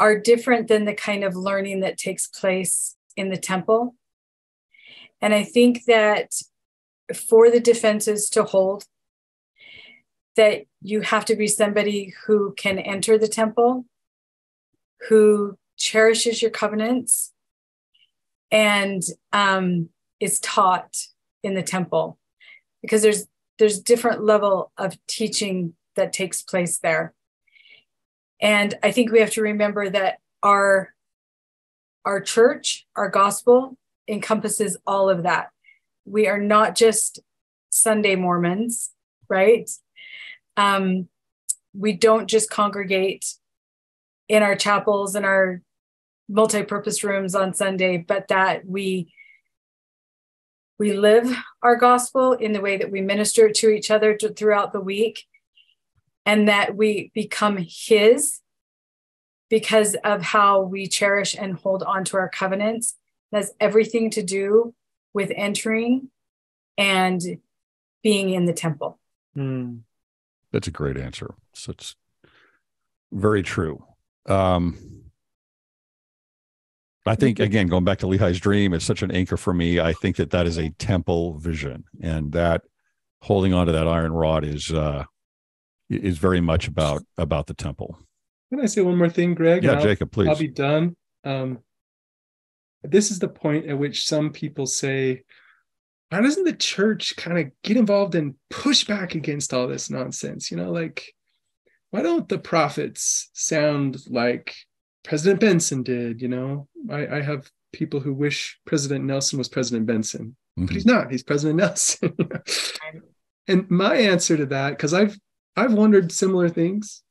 are different than the kind of learning that takes place in the temple. And I think that for the defenses to hold, that you have to be somebody who can enter the temple, who cherishes your covenants, and um, is taught in the temple, because there's there's different level of teaching that takes place there. And I think we have to remember that our our church, our gospel encompasses all of that. We are not just Sunday Mormons, right? Um, we don't just congregate in our chapels and our multi-purpose rooms on Sunday, but that we we live our gospel in the way that we minister to each other to, throughout the week and that we become his because of how we cherish and hold on to our covenants it has everything to do with entering and being in the temple Mm. That's a great answer. So it's very true. Um, I think again, going back to Lehi's dream, it's such an anchor for me. I think that that is a temple vision, and that holding on to that iron rod is uh, is very much about about the temple. Can I say one more thing, Greg? Yeah, I'll- Jacob, please. I'll be done. Um, this is the point at which some people say, why doesn't the church kind of get involved and push back against all this nonsense? You know, like, why don't the prophets sound like President Benson did? You know, I, I have people who wish President Nelson was President Benson, but Mhm. he's not. He's President Nelson. and my answer to that, because I've I've wondered similar things,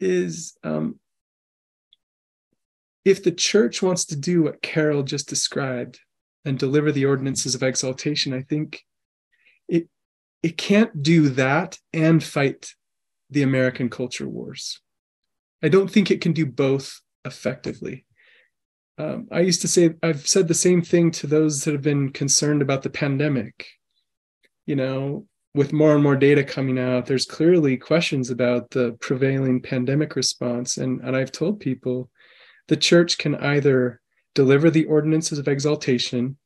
is um, if the church wants to do what Carol just described and deliver the ordinances of exaltation, I think it it can't do that and fight the American culture wars. I don't think it can do both effectively. Um, I used to say I've said the same thing to those that have been concerned about the pandemic. You know, with more and more data coming out, there's clearly questions about the prevailing pandemic response, and and I've told people the church can either deliver the ordinances of exaltation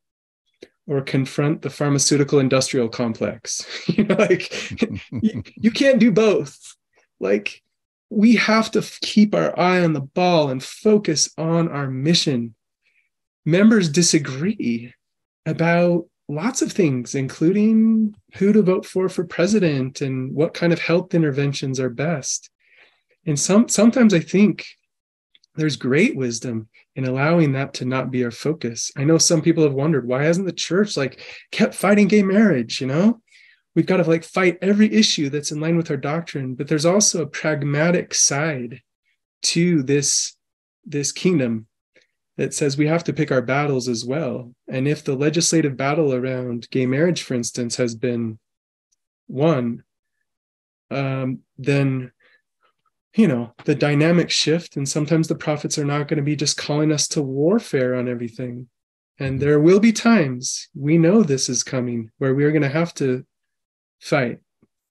or confront the pharmaceutical industrial complex. you know, like you, you can't do both. Like we have to keep our eye on the ball and focus on our mission. Members disagree about lots of things, including who to vote for for president and what kind of health interventions are best. And some sometimes I think there's great wisdom in allowing that to not be our focus. I know some people have wondered why hasn't the church like kept fighting gay marriage, you know? We've got to like fight every issue that's in line with our doctrine, but there's also a pragmatic side to this this kingdom that says we have to pick our battles as well. And if the legislative battle around gay marriage, for instance, has been won, um, then you know the dynamic shift, and sometimes the prophets are not going to be just calling us to warfare on everything. And there will be times we know this is coming where we are going to have to fight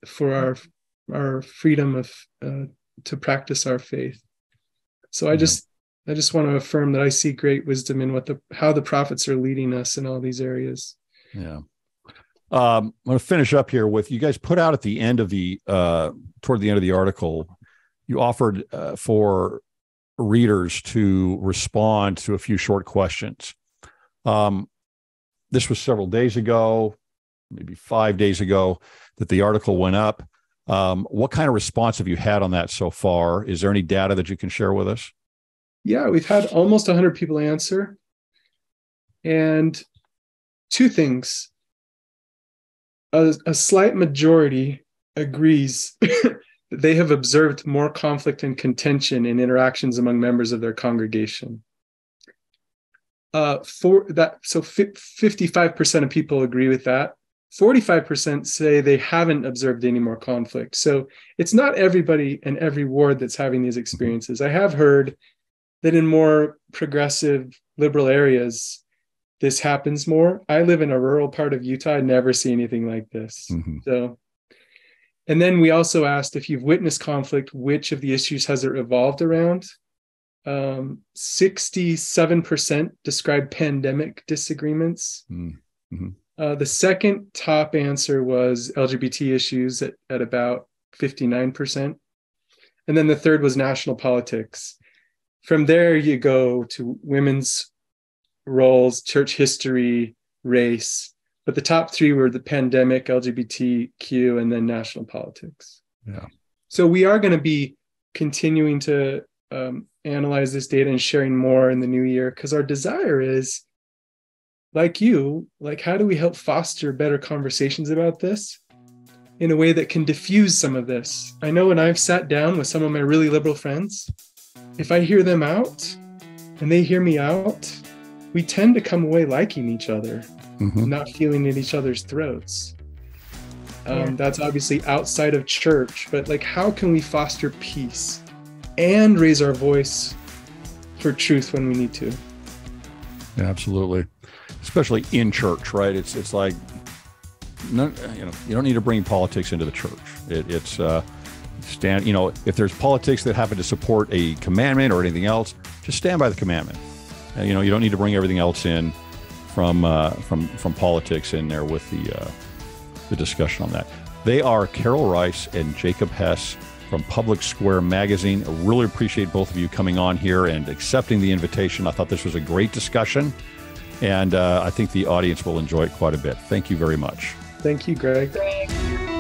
for our our freedom of uh, to practice our faith. So I just I just want to affirm that I see great wisdom in what the how the prophets are leading us in all these areas. Yeah. Um, I'm going to finish up here with you guys put out at the end of the uh, toward the end of the article, you offered uh, for readers to respond to a few short questions. Um, this was several days ago, maybe five days ago, that the article went up. Um, what kind of response have you had on that so far? Is there any data that you can share with us? Yeah, we've had almost 100 people answer. And two things. A, a slight majority agrees they have observed more conflict and contention in interactions among members of their congregation. Uh, for that, so fi- 55% of people agree with that. 45% say they haven't observed any more conflict. So it's not everybody in every ward that's having these experiences. I have heard that in more progressive liberal areas, this happens more. I live in a rural part of Utah. I never see anything like this. Mhm. So, and then we also asked if you've witnessed conflict, which of the issues has it revolved around? Um, 67% described pandemic disagreements. Mm, mhm. Uh, the second top answer was LGBT issues at, at about 59%. And then the third was national politics. From there, you go to women's roles, church history, race. But the top three were the pandemic, LGBTQ, and then national politics. Yeah. So we are going to be continuing to um, analyze this data and sharing more in the new year because our desire is like you, like how do we help foster better conversations about this in a way that can diffuse some of this? I know when I've sat down with some of my really liberal friends, if I hear them out, and they hear me out, we tend to come away liking each other, Mhm. not feeling at each other's throats. Um, Yeah. That's obviously outside of church, but like, how can we foster peace and raise our voice for truth when we need to? Yeah, absolutely. Especially in church, right? It's it's like no, you know, you don't need to bring politics into the church. It, it's uh, stand. You know, if there's politics that happen to support a commandment or anything else, just stand by the commandment. Uh, you know, you don't need to bring everything else in from uh, from from politics in there with the uh, the discussion on that. They are Carol Rice and Jacob Hess from Public Square Magazine. I really appreciate both of you coming on here and accepting the invitation. I thought this was a great discussion, and uh, I think the audience will enjoy it quite a bit. Thank you very much. Thank you, Greg. Greg.